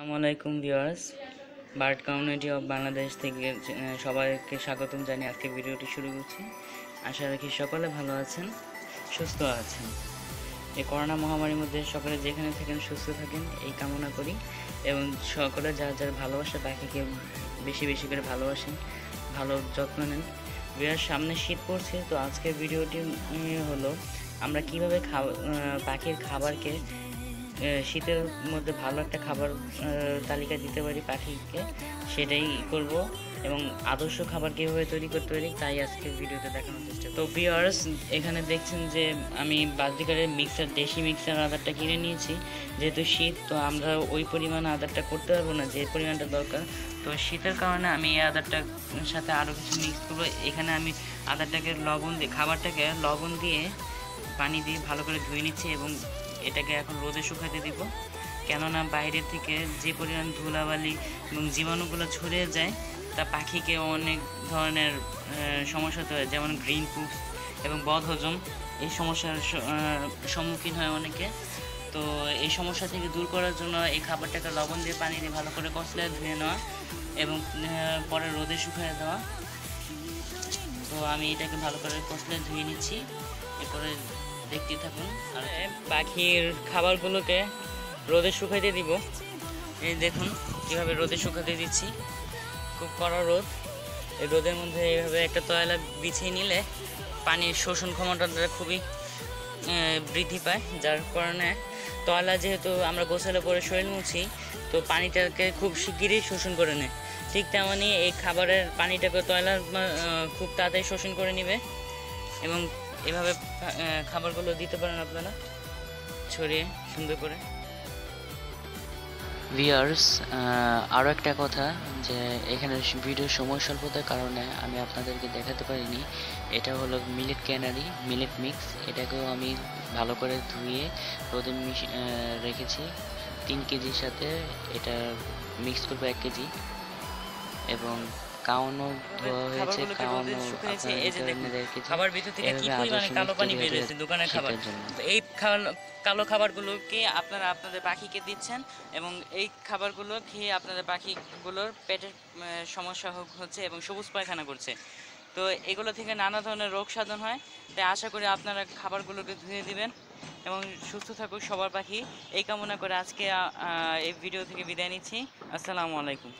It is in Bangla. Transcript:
আসসালামু আলাইকুম viewers. Bird community of Bangladesh থেকে সবাইকে স্বাগতম জানিয়ে আজকে ভিডিওটি শুরু করছি। আশা রাখি সকলে ভালো আছেন, সুস্থ আছেন। এই করোনা মহামারীর মধ্যে সকলে যেখানে থাকেন, সুস্থ থাকেন, এই কামনা করি। এবং সকলে যার যার ভালোবাসা পাখিকে বেশি বেশি করে ভালোবাসেন, ভালো যত্ন নেন। বিরাট সামনে শীত পড়ছে, তো আজকের ভিডিওটি হলো আমরা কীভাবে খাবার পাখির খাবারকে শীতের মধ্যে ভালো একটা খাবার তালিকা দিতে পারি পাখিকে, সেটাই করব। এবং আদর্শ খাবার কীভাবে তৈরি করতে পারি, তাই আজকে ভিডিওতে দেখানোর চেষ্টা। তো ভিউয়ার্স এখানে দেখছেন যে আমি বালতিকারের মিক্সার দেশি মিক্সার আদারটা কিনে নিয়েছি। যেহেতু শীত, তো আমরা ওই পরিমাণ আদারটা করতে পারব না, যে পরিমাণটা দরকার। তো শীতের কারণে আমি এই আদারটার সাথে আরও কিছু মিক্স করব। এখানে আমি আদারটাকে লবণ দিয়ে, খাবারটাকে লবণ দিয়ে পানি দিয়ে ভালো করে ধুয়ে নিচ্ছি এবং এটাকে এখন রোদে শুকাতে দিব। কেননা বাইরের থেকে যে পরিমাণ ধুলাবালি এবং জীবাণুগুলো ছড়িয়ে যায়, তা পাখিকে অনেক ধরনের সমস্যা হয়। যেমন গ্রিন পুক্স এবং বদহজম, এই সমস্যার সম্মুখীন হয় অনেকে। তো এই সমস্যা থেকে দূর করার জন্য এই খাবারটাকে লবণ দিয়ে পানি দিয়ে ভালো করে কষলে ধুয়ে নেওয়া এবং পরে রোদে শুকিয়ে দেওয়া। তো আমি এটাকে ভালো করে কষলে ধুয়ে নিচ্ছি। এরপরে দেখতে থাকুন। আর পাখির খাবারগুলোকে রোদে শুকাইতে দিব। এই দেখুন কীভাবে রোদে শুকাতে দিচ্ছি। খুব কড়া রোদ। এই রোদের মধ্যে এইভাবে একটা তয়লা বিছিয়ে নিলে পানির শোষণ ক্ষমতাটা খুবই বৃদ্ধি পায়। যার কারণে তয়লা যেহেতু আমরা গোসলে পরে শরীর মুছি তো পানিটাকে খুব শিগগিরই শোষণ করে নেয়। ঠিক তেমনই এই খাবারের পানিটাকে তয়লা আহ, খুব তাড়াতাড়ি শোষণ করে নেবে এবং এভাবে খাবারগুলো দিতে পারেন আপনারা। ছড়িয়ে সুন্দর করে। ভিয়ার্স আরও একটা কথা যে, এখানে ভিডিও সময় স্বল্পতার কারণে আমি আপনাদেরকে দেখাতে পারিনি। এটা হলো মিলেট ক্যানারি মিলেট মিক্স এটাকেও আমি ভালো করে ধুয়ে রোদে রেখেছি। তিন কেজির সাথে এটা মিক্স করব এক কেজি। এবং ধোয়া হয়েছে জন্য রেখেছি খাবার ভিতর থেকে কি পরিমাণে কালো পানি বের হয়েছে হয়েছে দোকানের খাবার? এই কালো খাবারগুলোকে আপনারা আপনাদের পাখিকে দিচ্ছেন এবং এই খাবারগুলো খেয়ে আপনাদের পাখিগুলোর পেটের সমস্যা হচ্ছে এবং সবুজ পায়খানা করছে। তো এগুলো থেকে নানা ধরনের রোগ সাধন হয়। তাই আশা করি আপনারা খাবারগুলোকে ধুয়ে দিবেন এবং সুস্থ থাকুক সবার পাখি। এই কামনা করে আজকে এই ভিডিও থেকে বিদায় নিচ্ছি। আসসালামু আলাইকুম।